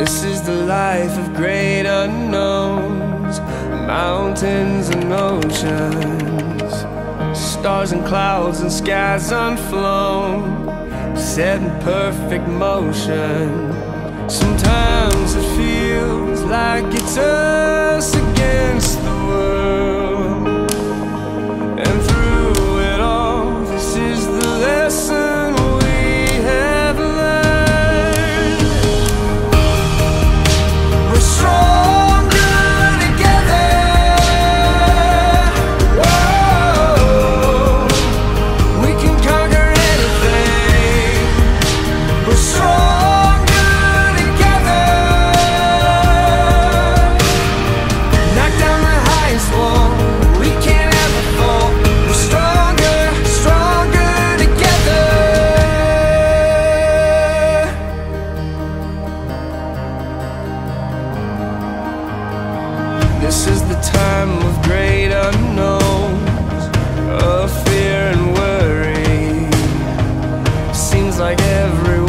This is the life of great unknowns, mountains and oceans, stars and clouds and skies unflown, set in perfect motion. Sometimes it feels like it's us This is the time of great unknowns, of fear and worry. Seems like everyone